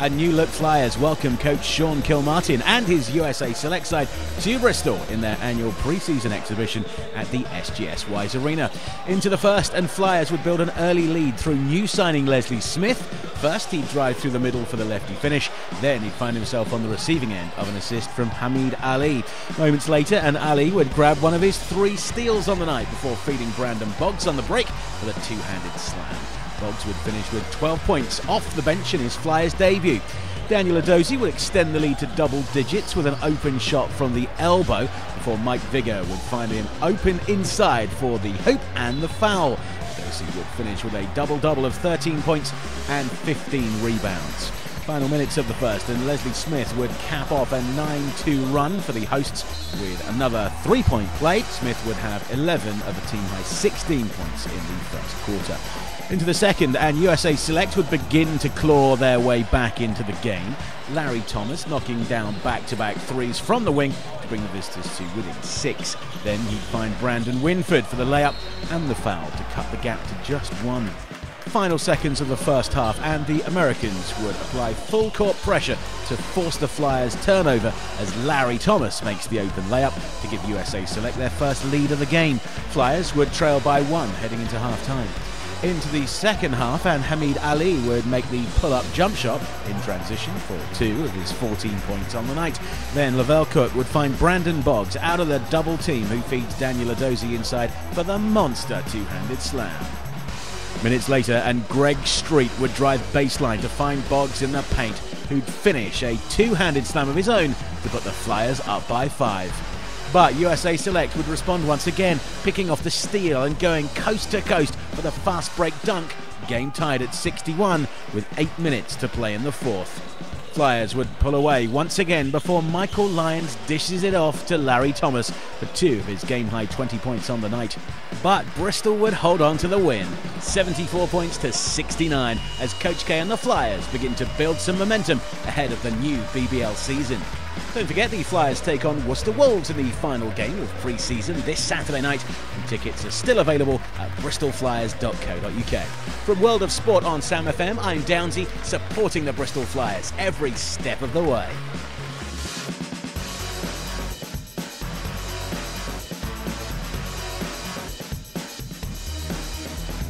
and new look Flyers welcome coach Sean Kilmartin and his USA Select side to Bristol in their annual pre-season exhibition at the SGS Wise Arena. Into the first, and Flyers would build an early lead through new signing Leslee Smith. First, he'd drive through the middle for the lefty finish. Then he'd find himself on the receiving end of an assist from Hamid Ali. Moments later, and Ali would grab one of his three steals on the night before feeding Brandon Boggs on the break with a two-handed slam. Boggs would finish with 12 points off the bench in his Flyers debut. Daniel Edozie would extend the lead to double digits with an open shot from the elbow before Mike Vigor would find him open inside for the hoop and the foul. Edozie would finish with a double-double of 13 points and 15 rebounds. Final minutes of the first, and Leslee Smith would cap off a 9 2 run for the hosts with another three point play. Smith would have 11 of a team high 16 points in the first quarter. Into the second, and USA Select would begin to claw their way back into the game. Larry Thomas knocking down back to back threes from the wing to bring the visitors to within six. Then he'd find Brandon Winford for the layup and the foul to cut the gap to just one final seconds of the first half, and the Americans would apply full court pressure to force the Flyers' turnover as Larry Thomas makes the open layup to give USA Select their first lead of the game. Flyers would trail by one heading into half time. Into the second half, and Hamid Ali would make the pull up jump shot in transition for two of his 14 points on the night. Then Lavelle Cook would find Brandon Boggs out of the double team, who feeds Daniel Edozie inside for the monster two handed slam. Minutes later, and Greg Street would drive baseline to find Boggs in the paint, who'd finish a two handed slam of his own to put the Flyers up by five. But USA Select would respond once again, picking off the steal and going coast to coast for the fast break dunk. Game tied at 61 with eight minutes to play in the fourth. Flyers would pull away once again before Michael Lyons dishes it off to Larry Thomas for two of his game high 20 points on the night. But Bristol would hold on to the win, 74 points to 69, as Coach K and the Flyers begin to build some momentum ahead of the new BBL season. Don't forget the Flyers take on Worcester Wolves in the final game of pre-season this Saturday night, and tickets are still available at bristolflyers.co.uk. From World of Sport on Sam FM, I'm Downsy, supporting the Bristol Flyers every step of the way.